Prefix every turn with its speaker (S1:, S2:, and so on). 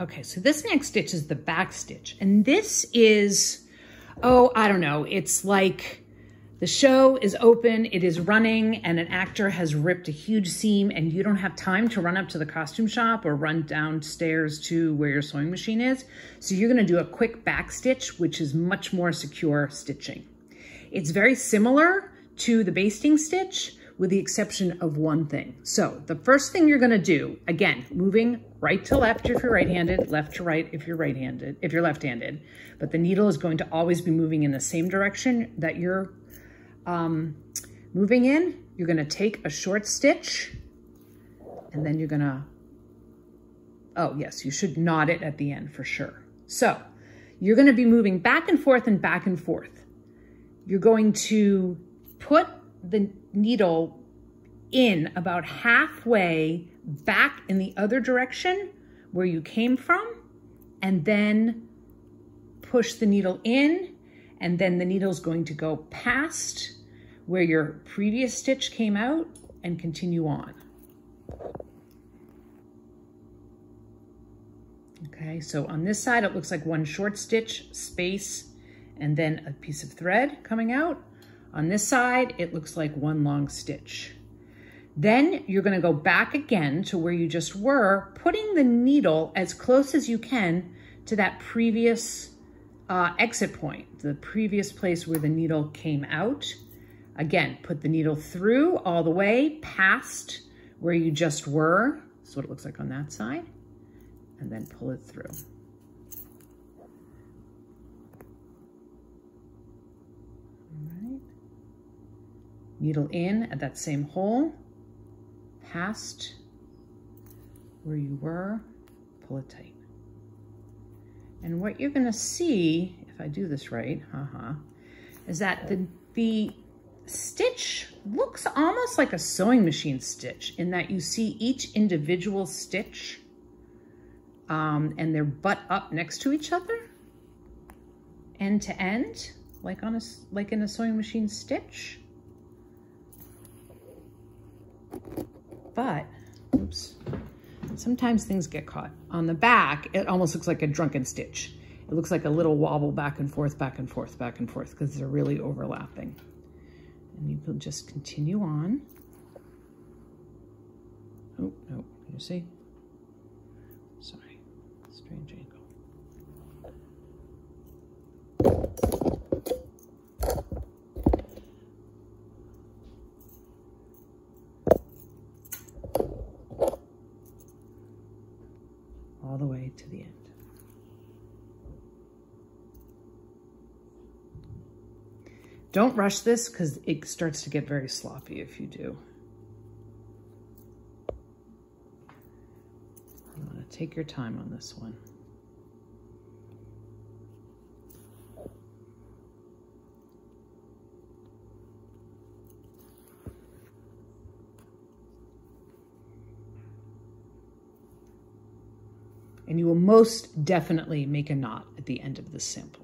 S1: Okay, so this next stitch is the back stitch. And this is, oh, I don't know. It's like the show is open, it is running, and an actor has ripped a huge seam and you don't have time to run up to the costume shop or run downstairs to where your sewing machine is. So you're gonna do a quick back stitch, which is much more secure stitching. It's very similar to the basting stitch, with the exception of one thing. So the first thing you're gonna do, again, moving right to left if you're right-handed, left to right if you're right-handed, if you're left-handed, but the needle is going to always be moving in the same direction that you're um, moving in. You're gonna take a short stitch and then you're gonna, oh yes, you should knot it at the end for sure. So you're gonna be moving back and forth and back and forth. You're going to put the needle in about halfway back in the other direction where you came from and then push the needle in and then the needle is going to go past where your previous stitch came out and continue on. Okay, so on this side, it looks like one short stitch, space, and then a piece of thread coming out. On this side, it looks like one long stitch. Then you're gonna go back again to where you just were, putting the needle as close as you can to that previous uh, exit point, the previous place where the needle came out. Again, put the needle through all the way past where you just were. That's what it looks like on that side. And then pull it through. Needle in at that same hole, past where you were, pull it tight. And what you're gonna see, if I do this right, haha, is that the, the stitch looks almost like a sewing machine stitch in that you see each individual stitch um, and they're butt up next to each other, end to end, like on a, like in a sewing machine stitch. But, oops, sometimes things get caught. On the back, it almost looks like a drunken stitch. It looks like a little wobble back and forth, back and forth, back and forth, because they're really overlapping. And you can just continue on. Oh, no, can you see? Sorry, strange angle. All the way to the end. Don't rush this because it starts to get very sloppy if you do. I'm going to take your time on this one. And you will most definitely make a knot at the end of the sample.